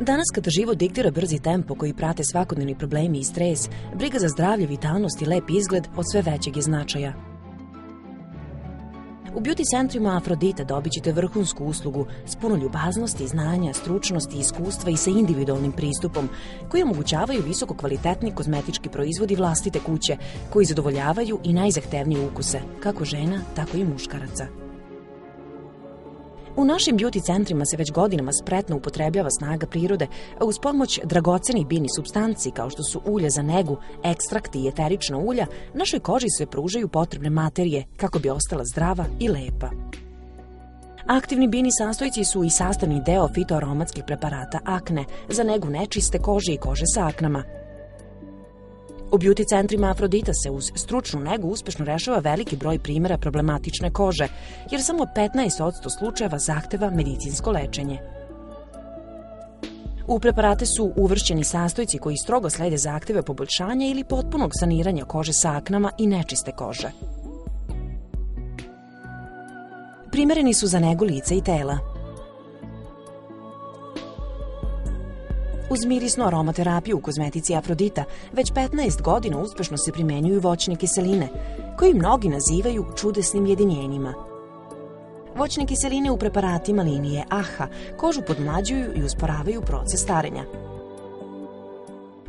Danas kada život diktira brzi tempo koji prate svakodnevni problemi i stres, briga za zdravlje, vitalnost i lep izgled od sve većeg je značaja. U beauty centrima Afrodita dobit ćete vrhunsku uslugu s puno ljubaznosti, znanja, stručnosti, iskustva i sa individualnim pristupom koji omogućavaju visoko kvalitetni kozmetički proizvodi vlastite kuće koji zadovoljavaju i najzahtevnije ukuse, kako žena, tako i muškaraca. U našim beauty centrima se već godinama spretno upotrebljava snaga prirode, a uz pomoć dragocenih biljnih substanci kao što su ulje za negu, ekstrakti i eterična ulja, našoj koži se pružaju potrebne materije kako bi ostala zdrava i lepa. Aktivni biljni sastojci su i sastavni deo fitoaromatskih preparata akne za negu nečiste kože i kože sa aknama – U beauty centrima Afrodita se uz stručnu negu uspešno rešava veliki broj primera problematične kože, jer samo 15% slučajeva zahteva medicinsko lečenje. U preparate su uvršćeni sastojci koji strogo slede zahteve poboljšanja ili potpunog saniranja kože sa aknama i nečiste kože. Primereni su za negu lica i tela – Uz mirisnu aromaterapiju u kozmetici Afrodita već 15 godina uspešno se primenjuju voćne kiseline, koji mnogi nazivaju čudesnim jedinjenjima. Voćne kiseline u preparatima linije AHA kožu podmlađuju i usporavaju proces starenja.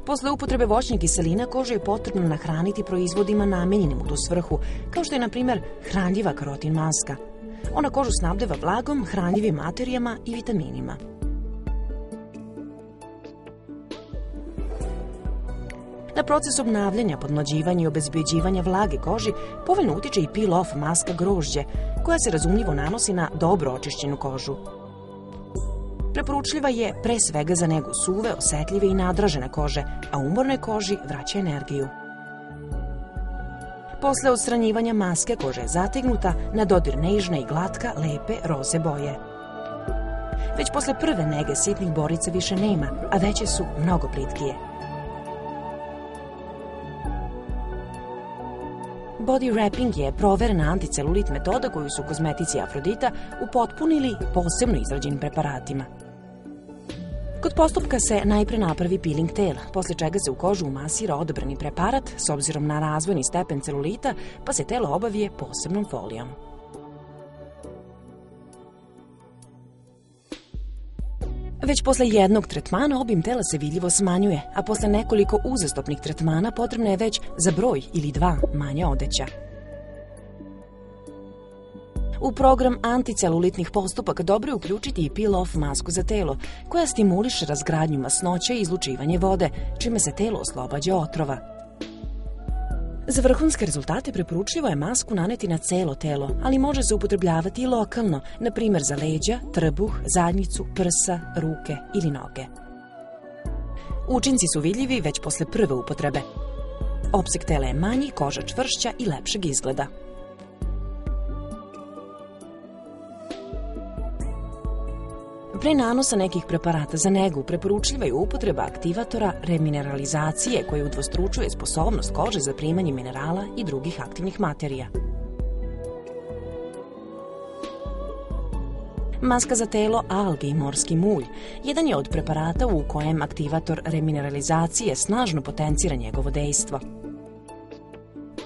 Posle upotrebe voćnih kiselina kožu je potrebno nahraniti proizvodima namenjenim u tu svrhu, kao što je, na primer, hranljiva karotin maska. Ona kožu snabdeva vlagom, hranljivim materijama i vitaminima. Na proces obnavljanja, podmlađivanja i obezbeđivanja vlage koži povoljno utiče i peel-off maska grožđe, koja se razumljivo nanosi na dobro očišćenu kožu. Preporučljiva je pre svega za negu suve, osetljive i nadražene kože, a umornoj koži vraća energiju. Posle odstranjivanja maske koža je zategnuta, na dodir nežna i glatka, lepe roze boje. Već posle prve nege sitnih borica više nema, a veće su mnogo plitkije. Body wrapping je proverena anticelulit metoda koju su kozmetici Afrodita upotpunili posebno izrađenim preparatima. Kod postupka se najpre napravi peeling tela, posle čega se u kožu umasira odobrani preparat s obzirom na razvojni stepen celulita, pa se telo obavije posebnom folijom. Već posle jednog tretmana obim tela se vidljivo smanjuje, a posle nekoliko uzastopnih tretmana potrebna je već za broj ili dva manja odeća. U program anticelulitnih postupaka dobro je uključiti i peel-off masku za telo, koja stimuliše razgradnju masnoća i izlučivanje vode, čime se telo oslobađa otrova. Za vrhunske rezultate preporučljivo je masku naneti na celo telo, ali može se upotrebljavati i lokalno, na primer za leđa, trbuh, zadnjicu, prsa, ruke ili noge. Učinci su vidljivi već posle prve upotrebe. Opsek tela je manji, koža čvršća i lepšeg izgleda. Pre nanosa nekih preparata za negu preporučljiva je upotreba aktivatora remineralizacije koji udvostručuje sposobnost kože za primanje minerala i drugih aktivnih materija. Maska za telo alge i morski mulj jedan je od preparata u kojem aktivator remineralizacije snažno potencira njegovo dejstvo –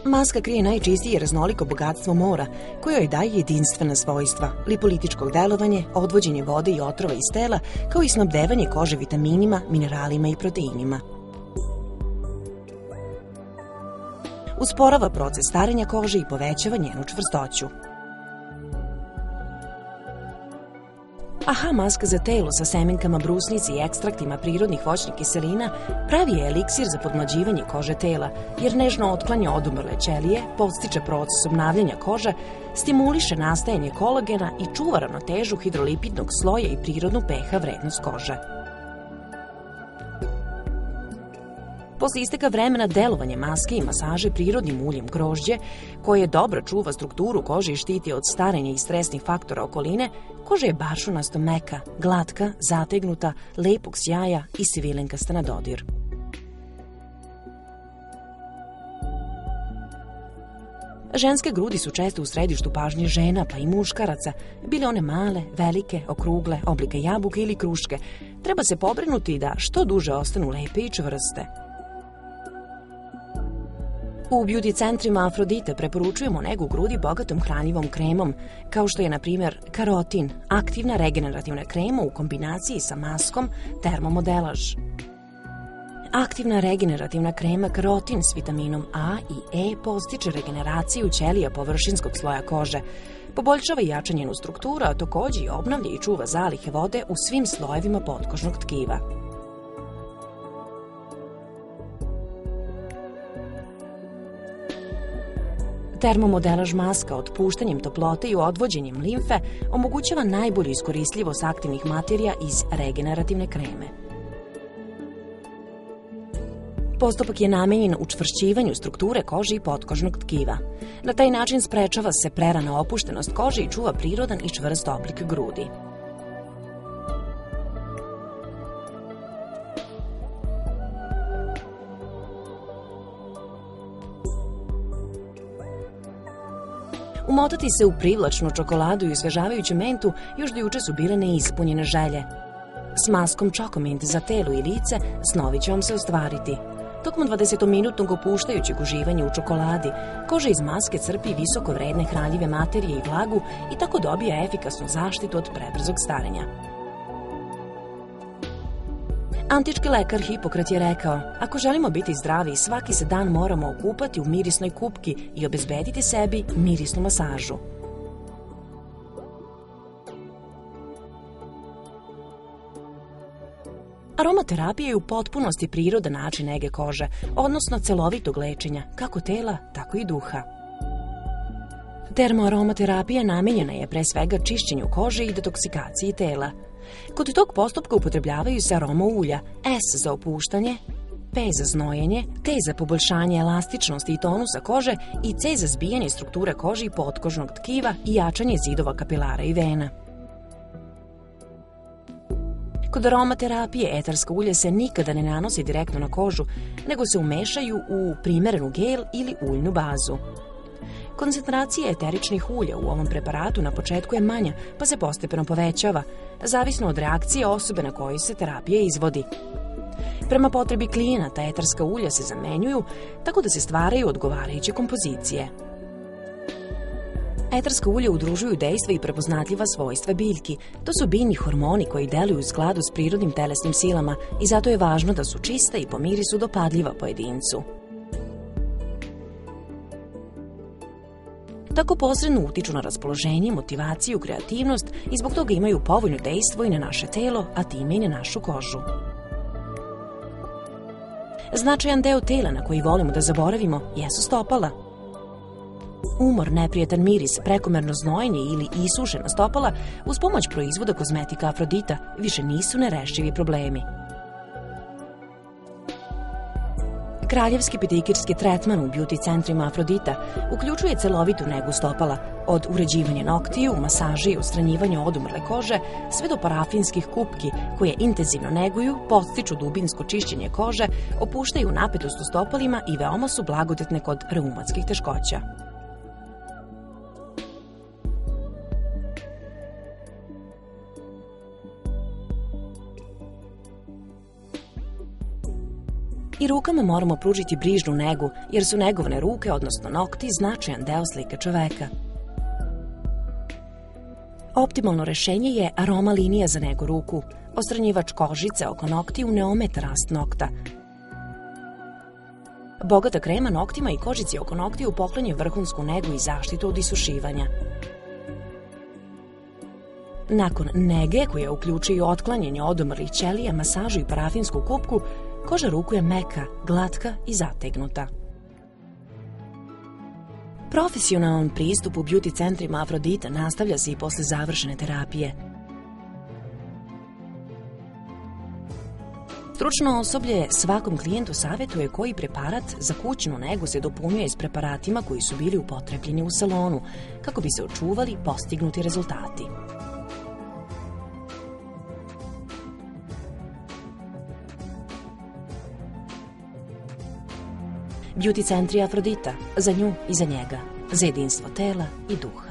Maska krije najčistije raznoliko bogatstvo mora, koje joj daje jedinstvena svojstva, lipolitičkog delovanje, odvođenje vode i otrova iz tela, kao i snabdevanje kože vitaminima, mineralima i proteinima. Usporava proces starenja kože i povećava njenu čvrstoću. Aha maska za telo sa semenkama brusnice i ekstraktima prirodnih voćnih kiselina pravi je eliksir za podmlađivanje kože tela, jer nežno otklanja odumrle ćelije, podstiče proces obnavljanja kože, stimuliše nastajanje kolagena i čuva ravnotežu hidrolipidnog sloja i prirodnu pH vrednost kože. Posle isteka vremena delovanja maske i masaže prirodnim uljem grožđe, koje dobro čuva strukturu kože i štiti od starenja i stresnih faktora okoline, koža je bašunasto meka, glatka, zategnuta, lepog sjaja i sivilenkasta na dodir. Ženske grudi su često u središtu pažnje žena, pa i muškaraca, bile one male, velike, okrugle, oblike jabuke ili kruške, treba se pobrinuti da što duže ostanu lepe i čvrste. U beauty centrima Afrodite preporučujemo negu grudi bogatom hranjivom kremom, kao što je, na primjer, karotin, aktivna regenerativna krema u kombinaciji sa maskom termomodelaž. Aktivna regenerativna krema karotin s vitaminom A i E postiče regeneraciju ćelija površinskog sloja kože, poboljšava i jača njenu strukturu, a takođe i obnavlja i čuva zalihe vode u svim slojevima potkožnog tkiva. Termomodelaž maska otpuštanjem toplote i odvođenjem limfe omogućava najbolju iskoristljivost aktivnih materija iz regenerativne kreme. Postupak je namenjen učvršćivanju strukture kože i potkožnog tkiva. Na taj način sprečava se prerana opuštenost kože i čuva prirodan i čvrst oblik grudi. Umotati se u privlačnu čokoladu i osvežavajuću mentu još do juče su bile neispunjene želje. S maskom čokomint za telo i lice snovi će vam se ostvariti – Tokom 20-minutnog opuštajućeg uživanja u čokoladi, koža iz maske crpi visoko vredne hranljive materije i vlagu i tako dobija efikasnu zaštitu od prebrzog starenja. Antički lekar Hipokrat je rekao, ako želimo biti zdravi, svaki se dan moramo okupati u mirisnoj kupki i obezbediti sebi mirisnu masažu. Aromaterapija je u potpunosti priroda način nege kože, odnosno celovitog lečenja, kako tela, tako i duha. Termoaromaterapija namenjena je pre svega čišćenju kože i detoksikaciji tela. Kod tog postupka upotrebljavaju se aroma ulja, S za opuštanje, P za znojenje, T za poboljšanje elastičnosti i tonusa kože i C za zbijanje strukture kože i potkožnog tkiva i jačanje zidova kapilara i vena. Kod aromaterapije etarska ulja se nikada ne nanosi direktno na kožu, nego se umešaju u primerenu gel ili uljnu bazu. Koncentracija eteričnih ulja u ovom preparatu na početku je manja, pa se postepeno povećava, zavisno od reakcije osobe na kojoj se terapija izvodi. Prema potrebi klijenata etarska ulja se zamenjuju tako da se stvaraju odgovarajuće kompozicije. Etarska ulja udružuju dejstva i prepoznatljiva svojstva biljki. To su biljni hormoni koji deluju u skladu s prirodnim telesnim silama i zato je važno da su čista i po mirisu dopadljiva pojedincu. Tako posredno utiču na raspoloženje, motivaciju, kreativnost i zbog toga imaju povoljno dejstvo i na naše telo, a time i na našu kožu. Značajan deo tela na koji volimo da zaboravimo jesu stopala – umor, neprijetan miris, prekomerno znojenje ili isušena stopala uz pomoć proizvoda kozmetika Afrodita više nisu nerešivi problemi. Kraljevski pedikirski tretman u beauty centrima Afrodita uključuje celovitu negu stopala, od uređivanja noktiju, masaži i ustranjivanja odumrle kože, sve do parafinskih kupki koje intenzivno neguju, podstiču dubinsko čišćenje kože, opuštaju napetost u stopalima i veoma su blagotetne kod reumatskih teškoća. I rukama moramo pružiti brižnu negu, jer su negovne ruke, odnosno nokti, značajan deo slike čoveka. Optimalno rešenje je aroma linija za negu ruku, ostranjivač kožice oko noktiju ne ometa rast nokta. Bogata krema noktima i kožici oko noktiju poklanje vrhunsku negu i zaštitu od isušivanja. Nakon nege, koja uključuje otklanjanje odomrlih ćelija, masažu i parafinsku kupku, Koža ruku je meka, glatka i zategnuta. Profesionalan pristup u beauty centrima Afrodita nastavlja se i posle završene terapije. Stručno osoblje svakom klijentu savjetuje koji preparat za kućnu negu se dopunjuje s preparatima koji su bili upotrebljeni u salonu, kako bi se očuvali postignuti rezultati. Beauty centri Afrodita, za nju i za njega, za jedinstvo tela i duha.